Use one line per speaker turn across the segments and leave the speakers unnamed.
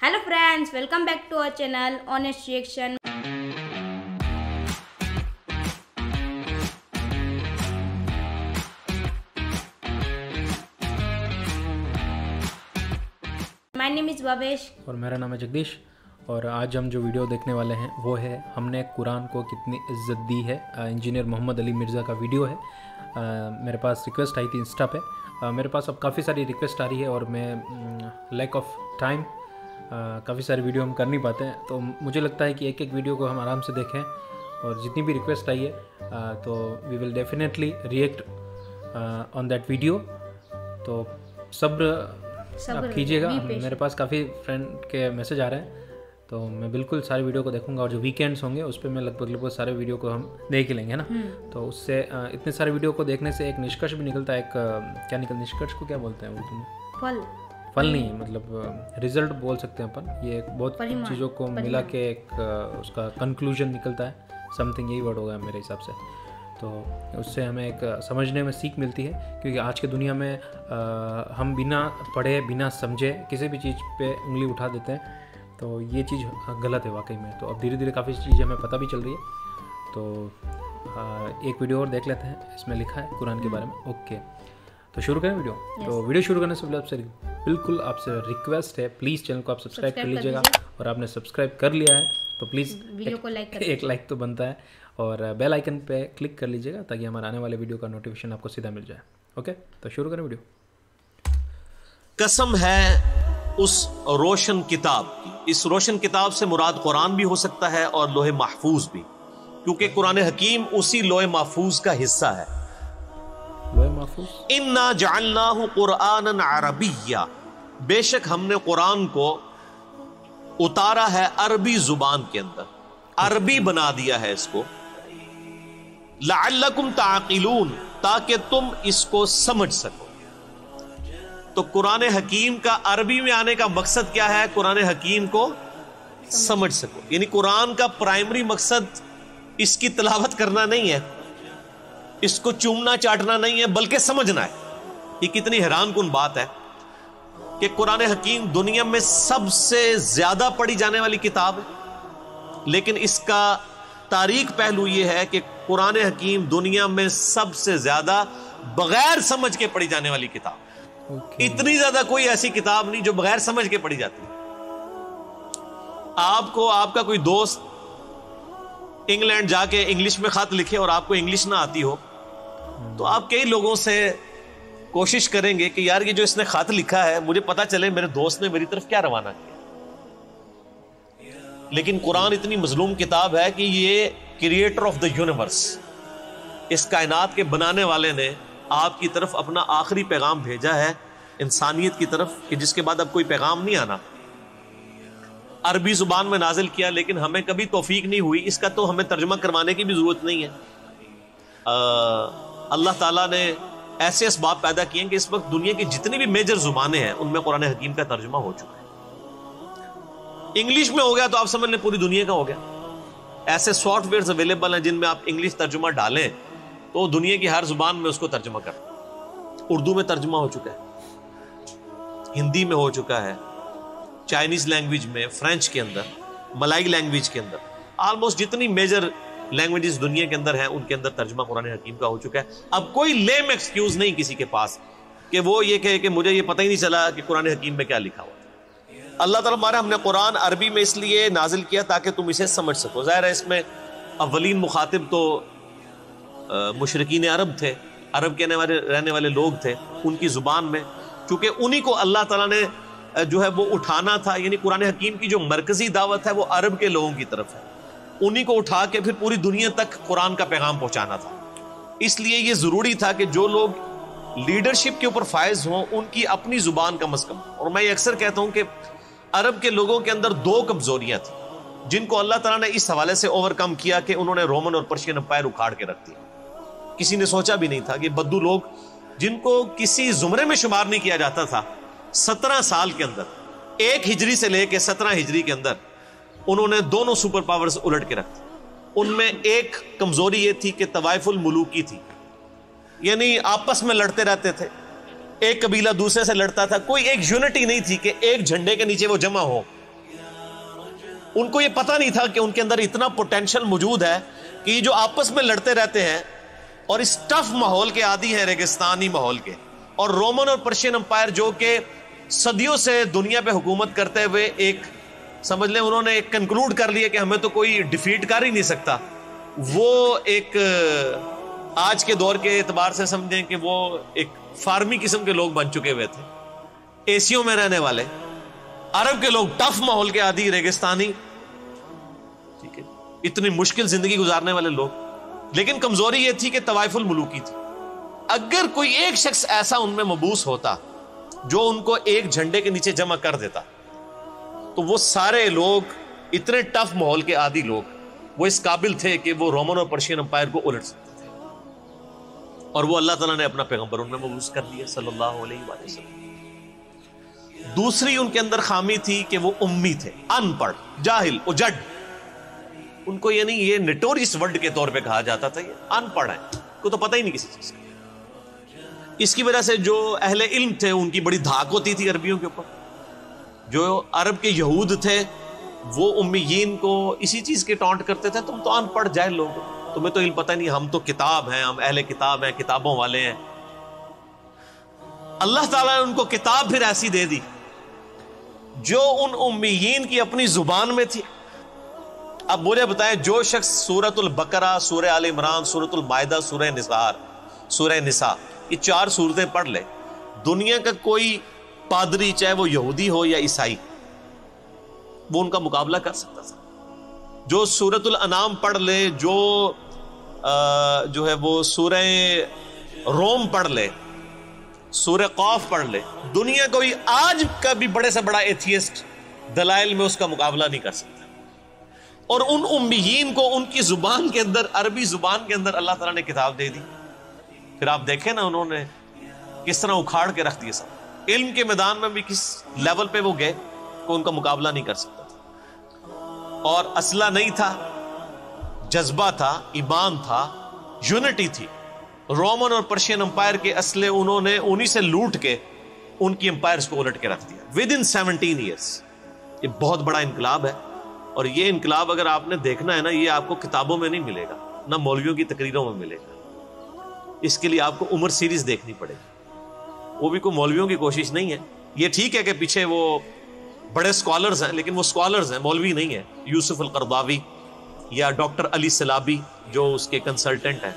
Hello friends welcome back to our channel Honest Reaction. My name is Bhavesh.
और मेरा नाम है जगदीश और आज हम जो वीडियो देखने वाले हैं वो है हमने कुरान को कितनी इज़्ज़त दी है इंजीनियर मोहम्मद अली मिर्ज़ा का वीडियो है अ, मेरे पास रिक्वेस्ट आई थी इंस्टा पे अ, मेरे पास अब काफ़ी सारी रिक्वेस्ट आ रही है और मैं लैक ऑफ़ टाइम काफ़ी सारी वीडियो हम कर नहीं पाते हैं। तो मुझे लगता है कि एक एक वीडियो को हम आराम से देखें और जितनी भी रिक्वेस्ट आई है तो we will definitely react on that video तो सब्र आप कीजिएगा। मेरे पास काफ़ी फ्रेंड के मैसेज आ रहे हैं तो मैं बिल्कुल सारे वीडियो को देखूँगा और जो वीकेंड्स होंगे उस पर मैं लगभग लगभग सारे वीडियो को हम देख ही लेंगे ना? तो उससे इतने सारे वीडियो को देखने से एक निष्कर्ष भी निकलता है एक क्या निकल निष्कर्ष को क्या बोलते हैं उर्दू में
फल।
फल नहीं है मतलब रिज़ल्ट बोल सकते हैं अपन। ये एक बहुत चीज़ों को मिला के एक उसका कंक्लूजन निकलता है। समथिंग यही वर्ड होगा मेरे हिसाब से। तो उससे हमें एक समझने में सीख मिलती है क्योंकि आज की दुनिया में अ, हम बिना पढ़े बिना समझे किसी भी चीज़ पे उंगली उठा देते हैं तो ये चीज़ गलत है वाकई में। तो अब धीरे धीरे काफ़ी चीज़ें हमें पता भी चल रही है। तो अ, एक वीडियो और देख लेते हैं इसमें लिखा है कुरान के बारे में। ओके तो शुरू करें वीडियो? yes. तो वीडियो शुरू करने से पहले आपसे बिल्कुल आपसे रिक्वेस्ट है प्लीज़ चैनल को आप सब्सक्राइब कर लीजिएगा और आपने सब्सक्राइब कर लिया है तो प्लीज़
वीडियो को लाइक कर
एक लाइक तो बनता है और बेल आइकन पे क्लिक कर लीजिएगा ताकि हमारे आने वाले वीडियो का नोटिफिकेशन आपको सीधा मिल जाए। ओके तो शुरू करें वीडियो।
कसम है उस रोशन किताब की। इस रोशन किताब से मुराद कुरान भी हो सकता है और लोहे महफूज भी क्योंकि कुरान हकीम उसी लोहे महफूज का हिस्सा है। अरबिया। बेशक हमने कुरान को उतारा है अरबी ज़ुबान के अंदर। अरबी बना दिया है इसको। लअल्लकुम ताकिलून, ताकि तुम इसको समझ सको। तो कुरान हकीम का अरबी में आने का मकसद क्या है? कुरान हकीम को समझ सको। यानी कुरान का प्राइमरी मकसद इसकी तलावत करना नहीं है। इसको चूमना चाटना नहीं है बल्कि समझना है। ये कितनी हैरान कन बात है कि कुरान हकीम दुनिया में सबसे ज़्यादा पढ़ी जाने वाली किताब है। लेकिन इसका तारीख पहलू यह है कि कुरान हकीम दुनिया में सबसे ज़्यादा बगैर समझ के पढ़ी जाने वाली किताब।
ओके
इतनी ज़्यादा कोई ऐसी किताब नहीं जो बगैर समझ के पढ़ी जाती। आपको आपका कोई दोस्त इंग्लैंड जाके इंग्लिश में खत लिखे और आपको इंग्लिश ना आती हो तो आप कई लोगों से कोशिश करेंगे कि यार ये जो इसने खत लिखा है मुझे पता चले मेरे दोस्त ने मेरी तरफ़ क्या रवाना किया। लेकिन कुरान इतनी मजलूम किताब है कि ये क्रिएटर ऑफ़ द यूनिवर्स इस कायनात के बनाने वाले ने आपकी तरफ़ अपना आखिरी पैगाम भेजा है इंसानियत की तरफ़ कि जिसके बाद अब कोई पैगाम नहीं आना। अरबी ज़ुबान में नाजिल किया लेकिन हमें कभी तोफीक नहीं हुई इसका तो हमें तर्जमा करवाने की भी ज़रूरत नहीं है। अ, अल्लाह ताला ने ऐसे इसबाब पैदा किए कि इस वक्त दुनिया की जितनी भी मेजर जुबानें हैं, उनमें कुरान हकीम का तर्जुमा हो चुका है। इंग्लिश में हो गया तो आप समझ लें पूरी दुनिया का हो गया। ऐसे सॉफ्टवेयर अवेलेबल हैं जिनमें आप इंग्लिश तर्जुमा डालें तो दुनिया की हर ज़ुबान में उसको तर्जुमा कर। उर्दू में तर्जुमा हो चुका है। हिंदी में हो चुका है। चाइनीज़ लैंग्वेज में, फ्रेंच के अंदर मलाई लैंग्वेज के अंदर। ऑलमोस्ट जितनी मेजर लैंग्वेजेस दुनिया के अंदर हैं, उनके अंदर तर्जमा कुरान हकीम का हो चुका है। अब कोई लेम एक्सक्यूज नहीं किसी के पास कि वो ये कहे कि मुझे ये पता ही नहीं चला कि कुरान हकीम में क्या लिखा हुआ अल्लाह ताला हमारा, हमने कुरान अरबी में इसलिए नाजिल किया ताकि तुम इसे समझ सको। ज़ाहिर है इसमें अवलिन मुखातिब तो मुशरकिन अरब थे। अरब के वाले, रहने वाले लोग थे, उनकी ज़ुबान में। क्योंकि उन्हीं को अल्लाह ताला ने जो है वो उठाना था। यानी कुरान हकीम की जो मरकजी दावत है, वो अरब के लोगों की तरफ़ है। उन्हीं को उठा के फिर पूरी दुनिया तक कुरान का पैगाम पहुंचाना था। इसलिए ये ज़रूरी था कि जो लोग लीडरशिप के ऊपर फायज हों, उनकी अपनी ज़ुबान कम अज़ कम। और मैं अक्सर कहता हूँ कि अरब के लोगों के अंदर दो कमजोरियाँ थी, जिनको अल्लाह ताला ने इस हवाले से ओवरकम किया कि उन्होंने रोमन और पर्शियन अंपायर उखाड़ के रख दिया। किसी ने सोचा भी नहीं था कि बद्दू लोग, जिनको किसी जुमरे में शुमार नहीं किया जाता था, सत्रह साल के अंदर, एक हिजरी से लेके सत्रह हिजरी के अंदर उन्होंने दोनों सुपर पावर्स उलट के रख उनमें एक कमज़ोरी ये थी कि तवायफुल मुलूकी थी। यानी आपस में लड़ते रहते थे। एक कबीला दूसरे से लड़ता था। कोई एक यूनिटी नहीं थी कि एक झंडे के नीचे वो जमा हो। उनको ये पता नहीं था कि उनके अंदर इतना पोटेंशियल मौजूद है कि जो आपस में लड़ते रहते हैं और इस टफ माहौल के आदि हैं, रेगिस्तानी माहौल के। और रोमन और पर्शियन अंपायर जो कि सदियों से दुनिया पे हुकूमत करते हुए एक समझ लें, उन्होंने एक कंक्लूड कर लिया कि हमें तो कोई डिफीट कर ही नहीं सकता। वो एक आज के दौर के एतबार से समझें कि वो एक फार्मी किस्म के लोग बन चुके हुए थे। एसियों में रहने वाले, अरब के लोग टफ माहौल के आदि, रेगिस्तानी, ठीक है, इतनी मुश्किल ज़िंदगी गुजारने वाले लोग। लेकिन कमज़ोरी यह थी कि तवायफुल मुलूकी थी। अगर कोई एक शख्स ऐसा उनमें मबूस होता, जो उनको एक झंडे के नीचे जमा कर देता तो वो सारे लोग इतने टफ माहौल के आदि लोग, वो इस काबिल थे कि वो रोमन और पर्शियन अंपायर को उलट सकते थे। और वो अल्लाह ताला ने अपना पैगंबर उनमें मबूस कर दिया सल्लल्लाहु अलैहि वसल्लम। दूसरी उनके अंदर खामी थी कि वो उम्मी थे, अनपढ़, जाहिल, उजड। उनको ये नहीं ये निटोरियस वर्ड के तौर पे कहा जाता था, ये अनपढ़ है को तो पता ही नहीं किसी चीज़ का। इसकी वजह से जो अहले इल्म थे, उनकी बड़ी धाक होती थी अरबियों के ऊपर। जो अरब के यहूद थे, वो उम्मीन को इसी चीज़ के टॉन्ट करते थे, तुम तो अनपढ़ जाए लोग तुम्हें तो पता नहीं, हम तो किताब हैं, हम अहले किताब हैं, किताबों वाले हैं। अल्लाह ताला ने उनको किताब फिर ऐसी दे दी, जो उन उम्मीन की अपनी ज़ुबान में थी। अब मुझे बताएँ, जो शख्स सूरतुल बकरा सूर आल इमरान, सूरतुल मायदा सूर निसार सूर निसा, ये चार सूरतें पढ़ ले। दुनिया का कोई पादरी चाहे वो यहूदी हो या ईसाई वो उनका मुकाबला कर सकता था। जो सूरतुल अनाम पढ़ ले जो आ, जो है वो सूरह रोम पढ़ ले सूर्य कौफ पढ़ ले दुनिया कोई आज का भी बड़े से बड़ा एथियस्ट दलाइल में उसका मुकाबला नहीं कर सकता। और उन उम्मीन को उनकी ज़ुबान के अंदर अरबी ज़ुबान के अंदर अल्लाह ताला ने किताब दे दी। फिर आप देखें ना उन्होंने किस तरह उखाड़ के रख दिया सब। इल्म के मैदान में भी किस लेवल पे वो गए को उनका मुकाबला नहीं कर सकता था। और असला नहीं था, जज्बा था, ईमान था यूनिटी थी। रोमन और पर्शियन अंपायर के असले उन्होंने उन्हीं से लूट के उनकी अंपायर्स को उलट के रख दिया। विद इन सेवनटीन ईयर्स ये बहुत बड़ा इनकलाब है। और ये इनकलाब अगर आपने देखना है ना, ये आपको किताबों में नहीं मिलेगा, ना मौलवियों की तकरीरों में मिलेगा। इसके लिए आपको उम्र सीरीज़ देखनी पड़ेगी। वो भी कोई मौलवियों की कोशिश नहीं है। ये ठीक है कि पीछे वो बड़े स्कॉलर्स हैं, लेकिन वो स्कॉलर्स हैं, मौलवी नहीं है। यूसुफ अल करदावी या डॉक्टर अली सलाबी, जो उसके कंसल्टेंट हैं।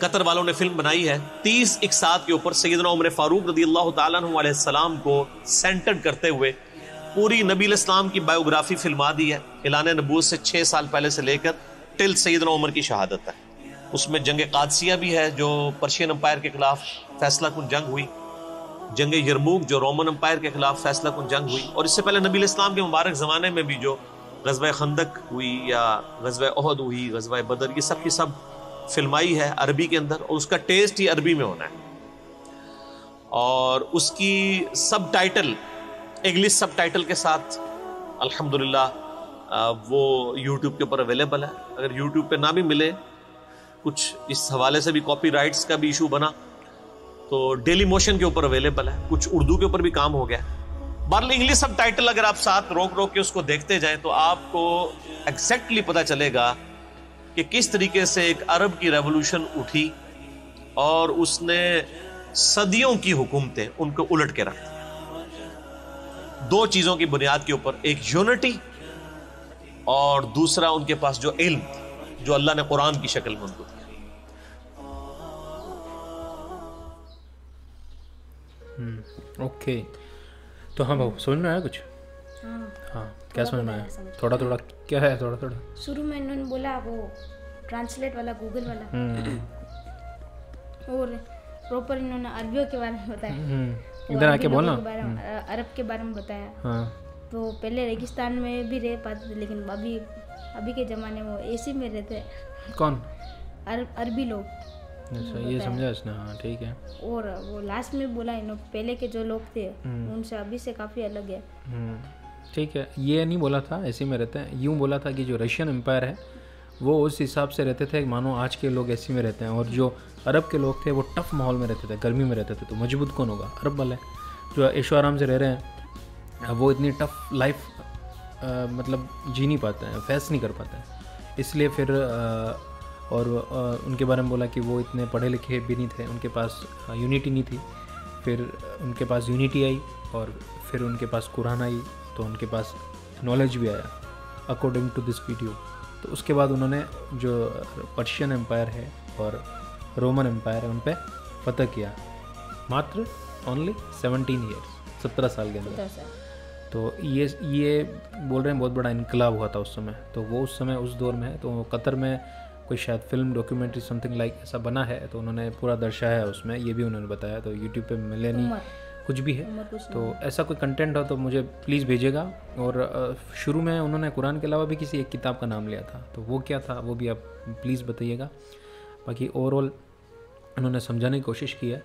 कतर वालों ने फ़िल्म बनाई है। तीस इकसात के ऊपर सैदना उमर फारूक रदी अल्लाह को सेंटर्ड करते हुए पूरी नबी इस्लाम की बायोग्राफी फिल्मा दी है। एलान नबूत से छः साल पहले से लेकर, टिल सैदना उमर की शहादत है। उसमें जंग कादसिया भी है, जो पर्शियन अम्पायर के खिलाफ फैसला कुन जंग हुई। जंग यरमूक जो रोमन अम्पायर के खिलाफ फैसला कुन जंग हुई। और इससे पहले नबी इस्लाम के मुबारक ज़माने में भी जो गजब खंदक हुई या गजब अहद हुई गजब बदर, ये सब की सब फिल्माई है अरबी के अंदर, और उसका टेस्ट ही अरबी में होना है। और उसकी सब टाइटल इंग्लिश सब टाइटल के साथ, अल्हम्दुलिल्लाह वो यूट्यूब के ऊपर अवेलेबल है। अगर यूट्यूब पे ना भी मिले कुछ इस हवाले से भी कॉपी राइट्स का भी इशू बना। तो डेली मोशन के ऊपर अवेलेबल है। कुछ उर्दू के ऊपर भी काम हो गया बहरल इंग्लिश सब टाइटल अगर आप साथ रोक रोक के उसको देखते जाएँ तो आपको एग्जैक्टली पता चलेगा कि किस तरीके से एक अरब की रेवोल्यूशन उठी और उसने सदियों की हुकूमतें उनको उलट के रख दी। चीज़ों की बुनियाद के ऊपर, एक यूनिटी और दूसरा उनके पास जो इल्म जो अल्लाह ने कुरान की शक्ल में उनको दिया
ओके तो हाँ बाबू समझ में आया कुछ?
हाँ।
हाँ क्या समझ में आया? थोड़ा थोड़ा क्या है थोड़ा थोड़ा?
शुरू में इन्होंने बोला वो ट्रांसलेट वाला गूगल वाला।
हम्म,
और प्रॉपर इन्होंने अरबियों के बारे में बताया।
हम्म, इधर आके बोलना।
अरब के बारे में बताया।
हाँ।
तो पहले रेगिस्तान में भी रह पाते थे लेकिन अभी अभी के ज़माने में वो एसी में रहते हैं।
कौन?
अरब अरबी लोग।
अच्छा ये समझा इसने हाँ ठीक है।
और वो लास्ट में बोला इन्हों पहले के जो लोग थे
हम्म।
उनसे अभी से काफ़ी अलग है।
हम्म, ठीक है। ये नहीं बोला था ऐसे में रहते हैं। यूँ बोला था कि जो रशियन एम्पायर है वो उस हिसाब से रहते थे मानो आज के लोग ऐसे में रहते हैं। और जो अरब के लोग थे वो टफ माहौल में रहते थे गर्मी में रहते थे। तो मज़बूत कौन होगा? अरब वाले। जो ऐशो आराम से रह रहे हैं वो इतनी टफ लाइफ अ, मतलब जी नहीं पाते हैं फैस नहीं कर पाते हैं। इसलिए फिर अ, और अ, उनके बारे में बोला कि वो इतने पढ़े लिखे भी नहीं थे उनके पास यूनिटी नहीं थी। फिर उनके पास यूनिटी आई और फिर उनके पास कुरान आई तो उनके पास नॉलेज भी आया अकॉर्डिंग टू दिस वीडियो तो उसके बाद उन्होंने जो पर्शियन एम्पायर है और रोमन एम्पायर है उन पर फतह किया मात्र ओनली सेवनटीन ईयर्स सत्रह साल के अंदर। तो ये ये बोल रहे हैं बहुत बड़ा इनकलाब हुआ था उस समय। तो वो उस समय उस दौर में है तो कतर में कोई शायद फ़िल्म डॉक्यूमेंट्री समथिंग लाइक ऐसा बना है तो उन्होंने पूरा दर्शाया है उसमें ये भी उन्होंने बताया। तो यूट्यूब पे मिले नहीं कुछ भी है।
कुछ
तो ऐसा कोई कंटेंट हो तो मुझे प्लीज़ भेजिएगा और शुरू में उन्होंने कुरान के अलावा भी किसी एक किताब का नाम लिया था। तो वो क्या था वो भी आप प्लीज़ बताइएगा। बाकी ओवरऑल उन्होंने समझाने की कोशिश की है।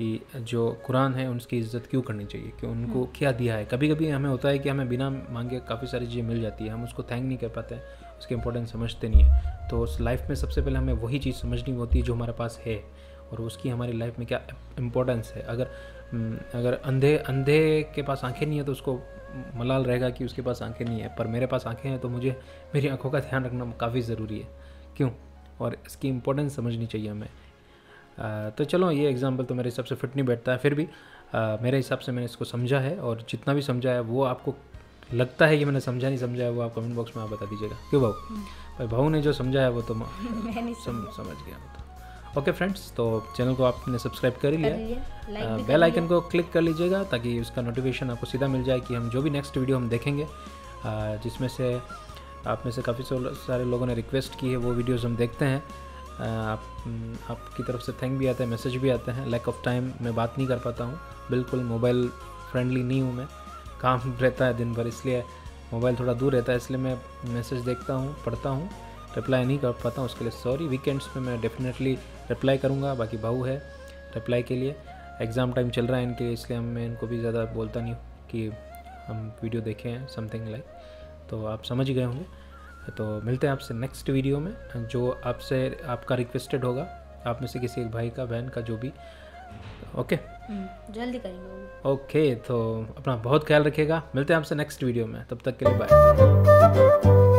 कि जो कुरान है उसकी इज़्ज़त क्यों करनी चाहिए? कि उनको क्या दिया है? कभी कभी हमें होता है कि हमें बिना मांगे काफ़ी सारी चीज़ें मिल जाती है हम उसको थैंक नहीं कर पाते हैं उसकी इंपॉर्टेंस समझते नहीं है। तो उस लाइफ में सबसे पहले हमें वही चीज़ समझनी होती है जो हमारे पास है और उसकी हमारी लाइफ में क्या इम्पोर्टेंस है। अगर हम्म, अगर अंधे अंधे के पास आँखें नहीं है तो उसको मलाल रहेगा कि उसके पास आँखें नहीं है। पर मेरे पास आँखें हैं तो मुझे मेरी आँखों का ध्यान रखना काफ़ी ज़रूरी है। क्यों? और इसकी इम्पोर्टेंस समझनी चाहिए हमें। तो चलो ये एग्जांपल तो मेरे हिसाब से फिट नहीं बैठता है फिर भी आ, मेरे हिसाब से मैंने इसको समझा है और जितना भी समझा है वो आपको लगता है कि मैंने समझा नहीं समझा है वो आप कमेंट बॉक्स में आप बता दीजिएगा। क्यों भाऊ? भाई भाऊ ने जो समझा है वो तो सम, समझ गया तो। ओके फ्रेंड्स तो चैनल को आपने सब्सक्राइब कर ही लिया बेल आइकन को क्लिक कर लीजिएगा ताकि उसका नोटिफिकेशन आपको सीधा मिल जाए कि हम जो भी नेक्स्ट वीडियो हम देखेंगे। जिसमें से आप में से काफ़ी सारे लोगों ने रिक्वेस्ट की है वो वीडियोस हम देखते हैं। आप आपकी तरफ़ से थैंक भी आते हैं, मैसेज भी आते हैं। लैक ऑफ़ टाइम मैं बात नहीं कर पाता हूँ। बिल्कुल मोबाइल फ्रेंडली नहीं हूँ मैं। काम रहता है दिन भर, इसलिए मोबाइल थोड़ा दूर रहता है, इसलिए मैं मैसेज देखता हूँ, पढ़ता हूँ रिप्लाई नहीं कर पाता हूँ उसके लिए। सॉरी वीकेंड्स में मैं डेफिनेटली रिप्लाई करूँगा, बाकी भाऊ है रिप्लाई के लिए। एग्ज़ाम टाइम चल रहा है इनके इसलिए हम, मैं इनको भी ज़्यादा बोलता नहीं हूँ कि हम वीडियो देखें समथिंग लाइक तो आप समझ गए होंगे। तो मिलते हैं आपसे नेक्स्ट वीडियो में जो आपसे आपका रिक्वेस्टेड होगा। आप में से किसी एक भाई का बहन का जो भी। ओके
हम्म, जल्दी करेंगे
ओके तो अपना बहुत ख्याल रखिएगा। मिलते हैं आपसे नेक्स्ट वीडियो में। तब तक के लिए बाय